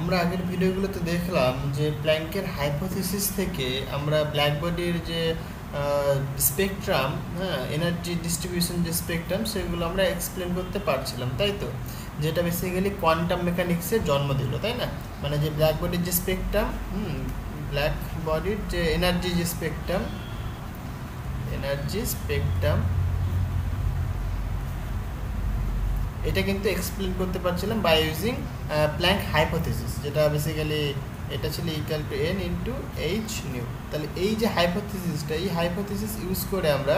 আমরা আগের ভিডিওগুলোতে দেখলাম যে প্ল্যাঙ্কের হাইপোথিসিস থেকে আমরা ব্ল্যাক বডির যে স্পেকট্রাম হ্যাঁ এনার্জি ডিস্ট্রিবিউশন যে স্পেকট্রাম সেগুলো আমরা এক্সপ্লেন করতে পারছিলাম, তাই তো? যেটা বেসিক্যালি কোয়ান্টাম মেকানিক্সে জন্ম দিল, তাই না? মানে যে ব্ল্যাক বডির যে স্পেকট্রাম হুম, ব্ল্যাক বডির যে এনার্জি যে স্পেকট্রাম এনার্জি স্পেকট্রাম এটা কিন্তু এক্সপ্লেন করতে পারছিলাম বাই ইউজিং প্ল্যাঙ্ক হাইপোথিসিস যেটা বেসিক্যালি এটা ছিল equal to N into H nu তাহলে এই যে হাইপোথিসিসটা এই হাইপোথিসিস ইউজ করে আমরা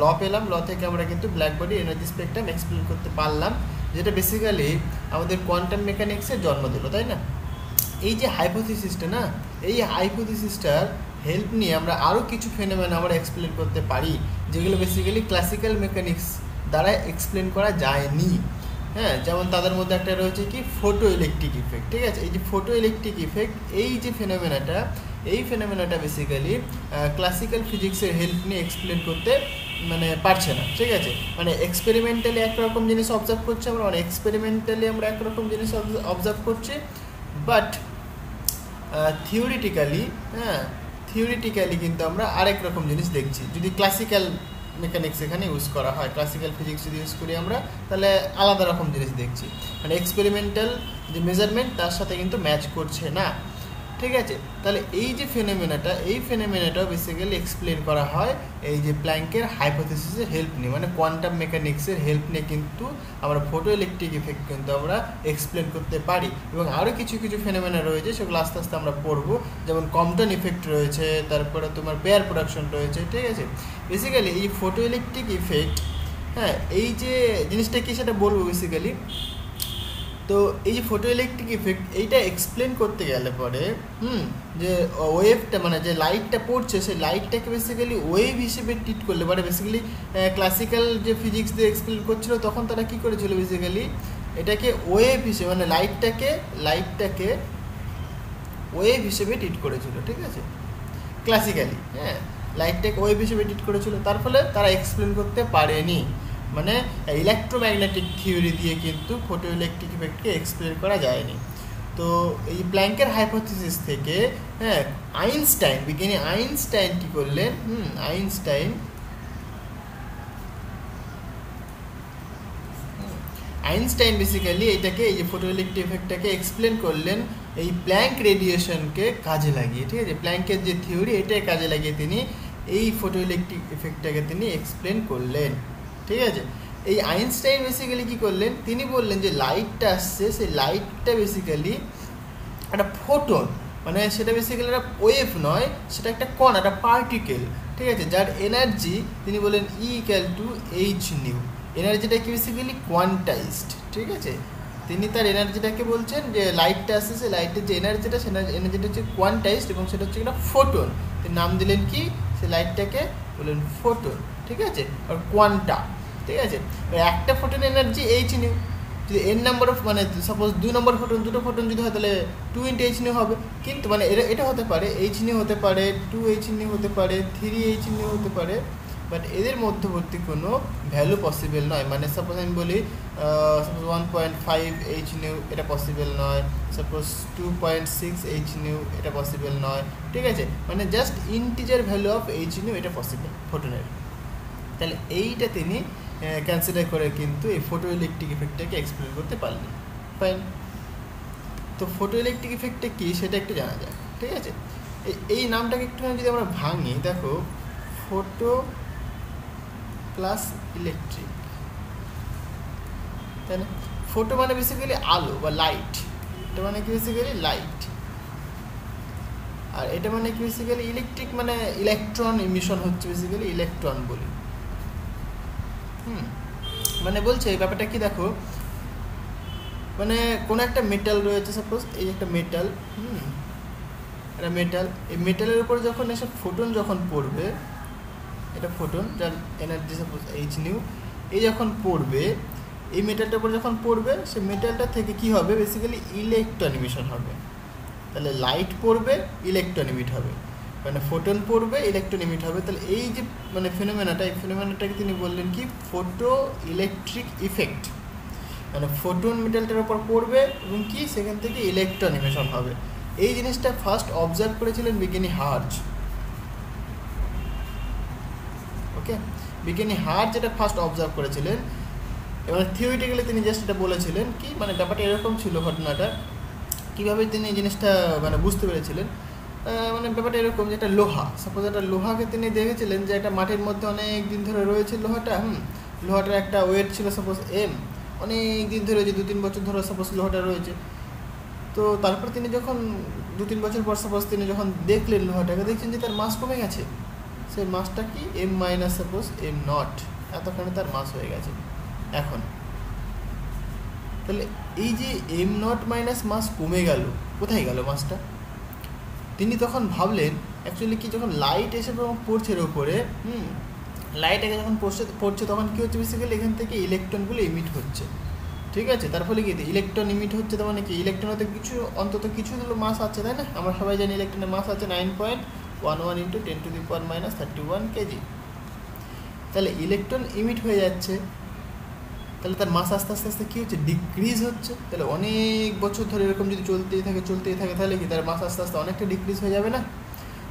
ল পেলাম। ল থেকে আমরা কিন্তু black body energy spectrum explain করতে পারলাম, যেটা বেসিক্যালি আমাদের কোয়ান্টাম মেকানিক্সের জন্ম দিল, তাই না? এই যে হাইপোথিসিসটা না, এই হাইপোথিসিসটার হেল্প নিয়ে আমরা আরও কিছু ফেনোমেন আমরা এক্সপ্লেন করতে পারি, যেগুলো বেসিক্যালি ক্লাসিক্যাল মেকানিক্স দ্বারা এক্সপ্লেন করা যায়নি। হ্যাঁ যেমন তাদের মধ্যে একটা রয়েছে কি ফটো ইলেকট্রিক ইফেক্ট ঠিক আছে? এই যে ফটো ইলেকট্রিক ইফেক্ট এই যে ফেনোমেনাটা এই ফেনোমেনাটা বেসিক্যালি ক্লাসিক্যাল ফিজিক্সের হেল্প নিয়ে এক্সপ্লেন করতে মানে পারছে না, ঠিক আছে? মানে এক্সপেরিমেন্টালি একরকম জিনিস অবজার্ভ করছি আমরা মানে এক্সপেরিমেন্টালি আমরা একরকম জিনিস অবজার্ভ করছি বাট থিওরিটিক্যালি হ্যাঁ থিওরিটিক্যালি কিন্তু আমরা আরেক রকম জিনিস দেখছি। যদি ক্লাসিক্যাল মেকানিক্স এখানে ইউজ করা হয়। ক্লাসিক্যাল ফিজিক্স যদি ইউজ করি আমরা, তাহলে আলাদা রকম জিনিস দেখছি। মানে এক্সপেরিমেন্টাল যে মেজারমেন্ট তার সাথে কিন্তু ম্যাচ করছে না। ঠিক আছে? তাহলে এই যে ফেনোমেনাটা, এই ফেনোমেনাটাও বেসিক্যালি এক্সপ্লেন করা হয় এই যে প্ল্যাঙ্কের হাইপোথিসিসের হেল্প নিয়ে। মানে কোয়ান্টাম মেকানিক্সের হেল্প নিয়ে কিন্তু আমরা ফটো ইলেকট্রিক ইফেক্ট কিন্তু আমরা এক্সপ্লেন করতে পারি। এবং আরও কিছু কিছু ফেনোমেনা রয়েছে, সেগুলো আস্তে আস্তে আমরা পড়ব। যেমন কমটন ইফেক্ট রয়েছে, তারপরে তোমার পেয়ার প্রোডাকশন রয়েছে, ঠিক আছে? বেসিক্যালি এই ফটো ইলেকট্রিক ইফেক্ট হ্যাঁ এই যে জিনিসটা কি সেটা বলব বেসিক্যালি তো এই যে ফটো ইলেকট্রিক ইফেক্ট এইটা এক্সপ্লেন করতে গেলে পরে, হুম, যে ওয়েভটা মানে যে লাইটটা পড়ছে, সেই লাইটটাকে বেসিক্যালি ওয়েভ হিসেবে ট্রিট করলে মানে বেসিক্যালি ক্লাসিক্যাল যে ফিজিক্স দিয়ে এক্সপ্লেন করছিল, তখন তারা কী করেছিল বেসিক্যালি এটাকে ওয়েভ হিসেবে মানে লাইটটাকে লাইটটাকে ওয়েভ হিসেবে ট্রিট করেছিল, ঠিক আছে? ক্লাসিক্যালি হ্যাঁ লাইটটাকে ওয়েভ হিসেবে ট্রিট করেছিল, তার ফলে তারা এক্সপ্লেন করতে পারেনি। মানে ইলেকট্রোম্যাগনেটিক থিওরি দিয়ে কিন্তু ফোটো ইলেকট্রিক ইফেক্টকে এক্সপ্লেন করা যায়নি। তো এই প্ল্যাঙ্কের হাইপোথিসিস থেকে হ্যাঁ আইনস্টাইন বিজ্ঞানী আইনস্টাইন কী করলেন? হুম আইনস্টাইন আইনস্টাইন বেসিক্যালি এটাকে, এই যে ফটো ইলেকট্রিক ইফেক্টটাকে এক্সপ্লেন করলেন, এই প্ল্যাঙ্ক রেডিয়েশনকে কাজে লাগিয়ে, ঠিক আছে? প্ল্যাঙ্কের যে থিওরি এটাই কাজে লাগিয়ে তিনি এই ফোটো ইলেকট্রিক ইফেক্টটাকে তিনি এক্সপ্লেন করলেন। ঠিক আছে? এই আইনস্টাইন বেসিক্যালি কী করলেন? তিনি বললেন যে লাইটটা আসছে, সেই লাইটটা বেসিক্যালি একটা ফোটন মানে সেটা বেসিক্যালি একটা ওয়েভ নয়, সেটা একটা কণ, একটা পার্টিকেল ঠিক আছে? যার এনার্জি তিনি বলেন E equal to H nu এনার্জিটা কি বেসিক্যালি কোয়ান্টাইজড ঠিক আছে? তিনি তার এনার্জিটাকে বলছেন যে লাইটটা আসছে, সেই লাইটের যে এনার্জিটা সে এনার্জিটা হচ্ছে কোয়ান্টাইজড এবং সেটা হচ্ছে একটা ফোটন তিনি নাম দিলেন কি? সেই লাইটটাকে বললেন ফোটন ঠিক আছে? আর কোয়ান্টা ঠিক আছে? একটা ফোটন এনার্জি এইচ নিউ। যদি এন নাম্বার অফ মানে সাপোজ দুই নম্বর ফোটন দুটো ফোটন যদি হয়, তাহলে টু ইন্টু এইচ নিউ হবে। কিন্তু মানে এটা এটা হতে পারে এইচ নিউ হতে পারে টু এইচ নিউ হতে পারে থ্রি এইচ নিউ হতে পারে। বাট এদের মধ্যবর্তী কোনো ভ্যালু পসিবল নয়। মানে সাপোজ আমি বলি suppose one point five H nu এটা পসিবল নয়। Suppose two point six H nu এটা পসিবল নয়। ঠিক আছে? মানে just integer value of H nu এটা পসিবল ফোটনের তাহলে এইটা তিনি কনসিডার করে কিন্তু এই ফটো ইলেকট্রিক ইফেক্টটাকে এক্সপ্লেন করতে পারলেন ফাইন তো ফটো ইলেকট্রিক ইফেক্টটা কী সেটা একটু জানা যায় ঠিক আছে? এই নামটাকে একটুখানি যদি আমরা ভাঙি, দেখো ফটো প্লাস ইলেকট্রিক তাই না? ফটো মানে বেসিক্যালি আলো বা লাইট এটা মানে কি বেসিক্যালি লাইট আর এটা মানে কি বেসিক্যালি ইলেকট্রিক মানে ইলেকট্রন ইমিশন হচ্ছে বেসিক্যালি ইলেকট্রন বলি। হুম। মানে বলছে, এই ব্যাপারটা কি দেখো? মানে কোনো একটা মেটাল রয়েছে সাপোজ এই একটা মেটাল হুম, একটা মেটাল এই মেটালের উপর যখন এসব ফোটন যখন পড়বে, এটা ফোটন যার এনার্জি সাপোজ এইচ নিউ এই যখন পড়বে, এই মেটালটার উপর যখন পড়বে সে মেটালটা থেকে কি হবে? বেসিক্যালি ইলেকট্রন হবে। তাহলে লাইট পড়বে ইলেকট্রন ইমিট হবে। মানে ফোটন পড়বে ইলেকট্রন ইমিট হবে। তাহলে এই যে মানে ফিনোমেনাটা এই ফিনোমেনাটাকে তিনি বললেন কি? ফোটো ইলেকট্রিক ইফেক্ট মানে ফোটন মেটালটার উপর পড়বে এবং কি? সেখান থেকে ইলেকট্রন ইমিশন হবে। এই জিনিসটা ফার্স্ট অবজার্ভ করেছিলেন বিজ্ঞানী হার্জ। ওকে বিজ্ঞানী হার্জ যেটা ফার্স্ট অবজার্ভ করেছিলেন। এবার থিওরিটিক্যালি তিনি জাস্ট এটা বলেছিলেন কি? মানে ব্যাপারটা এরকম ছিল ঘটনাটা। কীভাবে তিনি এই জিনিসটা মানে বুঝতে পেরেছিলেন? মানে ব্যাপারটা এরকম যে একটা লোহা সাপোজ একটা লোহাকে তিনি দেখেছিলেন যে একটা মাটির মধ্যে অনেক দিন ধরে রয়েছে লোহাটা, হুম, লোহাটার একটা ওয়েট ছিল সাপোজ এম অনেক দিন ধরে যে দু তিন বছর ধরে সাপোজ লোহাটা রয়েছে। তো তারপর তিনি যখন দু তিন বছর পর সাপোজ তিনি যখন দেখলেন লোহাটাকে, দেখছেন যে তার মাস কমে গেছে। সেই মাসটা কি? M minus suppose M naught এতখানি তার মাস হয়ে গেছে। এখন, তাহলে এই যে এম নট মাইনাস মাস কমে গেল, কোথায় গেল মাসটা? তিনি তখন ভাবলেন অ্যাকচুয়ালি কি যখন লাইট এসে পড়ছে এর উপরে, হুম লাইট এসে যখন পড়ছে পড়ছে তখন কী হচ্ছে বেসিক্যালি এখান থেকে ইলেকট্রনগুলো ইমিট হচ্ছে। ঠিক আছে? তার ফলে কি ইলেকট্রন ইমিট হচ্ছে তার মানে কি? ইলেকট্রনের কিছু, অন্তত কিছু মাস আছে, তাই না? আমরা সবাই জানি ইলেকট্রনের মাস আছে nine point one one into ten to the power minus thirty one K G তাহলে ইলেকট্রন ইমিট হয়ে যাচ্ছে। তাহলে তার মাস আস্তে আস্তে আস্তে কী হচ্ছে? ডিক্রিজ হচ্ছে। তাহলে অনেক বছর ধরে এরকম যদি চলতেই থাকে চলতেই থাকে, তাহলে কি তার মাস আস্তে আস্তে অনেকটা ডিক্রিজ হয়ে যাবে না?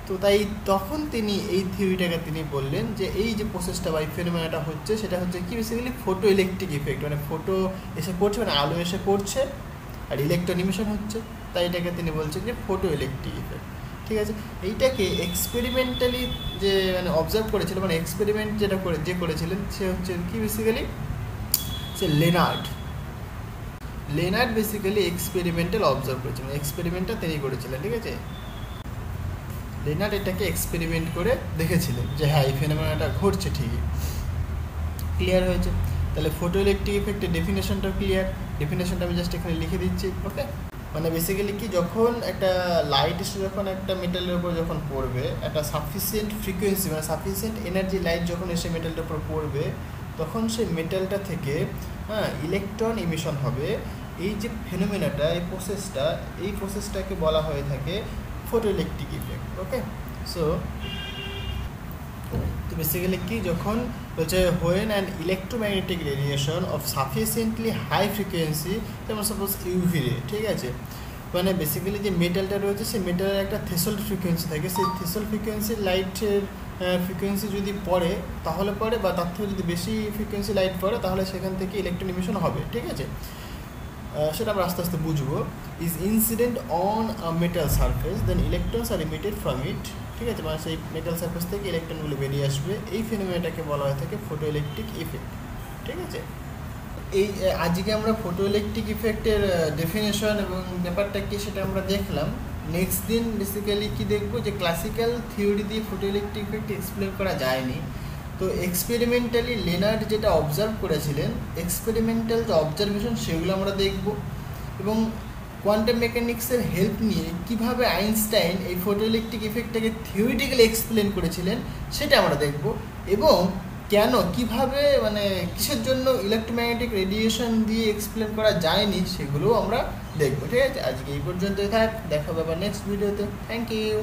তো তাই তখন তিনি এই থিওরিটাকে তিনি বললেন যে, এই যে প্রসেসটা বা এই ফেনোমেনাটা হচ্ছে, সেটা হচ্ছে কি বেসিক্যালি ফোটো ইলেকট্রিক ইফেক্ট মানে ফোটো এসে পড়ছে মানে আলো এসে পড়ছে, আর ইলেকট্রনিমেশন হচ্ছে। তাই এটাকে তিনি বলছেন যে ফোটো ইলেকট্রিক ইফেক্ট ঠিক আছে? এইটাকে এক্সপেরিমেন্টালি যে মানে অবজার্ভ করেছিল মানে এক্সপেরিমেন্ট যেটা করে, যে করেছিলেন, সে হচ্ছে কি বেসিক্যালি সে Lenard Lenard basically experimental observe করেছিলেন এক্সপেরিমেন্টটা তিনি করেছিলেন, ঠিক আছে? লেনার্ড এটাকে এক্সপেরিমেন্ট করে দেখেছিলেন যে হ্যাঁ এই ফেনোমেনাটা ঘটছে ঠিকই। ক্লিয়ার হয়েছে? তাহলে ফটো ইলেকট্রিক ইফেক্টের ডেফিনেশনটাও ক্লিয়ার ডেফিনেশনটা আমি জাস্ট এখানে লিখে দিচ্ছি ওকে মানে বেসিক্যালি কি, যখন একটা লাইট এসে যখন একটা মেটালের উপর যখন পড়বে, একটা সাফিসিয়েন্ট ফ্রিকোয়েন্সি মানে সাফিসিয়েন্ট এনার্জি লাইট যখন এসে মেটালটার উপর পড়বে তখন সেই মেটালটা থেকে হ্যাঁ ইলেকট্রন ইমিশন হবে। এই যে ফেনোমেনাটা এই প্রসেসটা এই প্রসেসটাকে বলা হয়ে থাকে photo electric effect okay so তো বেসিক্যালি কি? যখন হচ্ছে when and electromagnetic radiation of sufficiently high frequency যেমন সাপোজ ইউভি রে ঠিক আছে? মানে বেসিক্যালি যে মেটালটা রয়েছে, সেই মেটালের একটা থেসল ফ্রিকোয়েন্সি থাকে। সেই থেসল ফ্রিকোয়েন্সি লাইটের ফ্রিকোয়েন্সি যদি পড়ে, তাহলে পড়ে, বা তার থেকে যদি বেশি ফ্রিকোয়েন্সি লাইট পড়ে, তাহলে সেখান থেকে ইলেকট্রন ইমিশন হবে, ঠিক আছে? সেটা আমরা আস্তে আস্তে বুঝব। Is incident on a metal surface then electrons are emitted from it ঠিক আছে? মানে সেই মেটাল সারফেস থেকে ইলেকট্রনগুলো বেরিয়ে আসবে। এই ফেনোমেনাটাকে বলা হয়ে থাকে ফটো ইলেকট্রিক ইফেক্ট ঠিক আছে? এই আজকে আমরা ফটো ইলেকট্রিক ইফেক্টের ডেফিনেশন এবং ব্যাপারটা কি সেটা আমরা দেখলাম। নেক্সট দিন বেসিক্যালি কি দেখব যে ক্লাসিক্যাল থিওরি দিয়ে ফটো ইলেকট্রিক ইফেক্ট এক্সপ্লেন করা যায়নি। তো এক্সপেরিমেন্টালি লেনার্ড যেটা অবজার্ভ করেছিলেন এক্সপেরিমেন্টাল যে অবজারভেশন সেগুলো আমরা দেখব এবং কোয়ান্টাম মেকানিক্সের হেল্প নিয়ে কীভাবে আইনস্টাইন এই ফটো ইলেকট্রিক ইফেক্টটাকে থিওরিটিক্যালি এক্সপ্লেন করেছিলেন সেটা আমরা দেখব এবং কেন, কীভাবে মানে কিসের জন্য ইলেকট্রোম্যাগনেটিক রেডিয়েশন দিয়ে এক্সপ্লেন করা যায়নি সেগুলোও আমরা দেখব ঠিক আছে আজকে এই পর্যন্তই থাক দেখা হবে নেক্সট ভিডিওতে থ্যাংক ইউ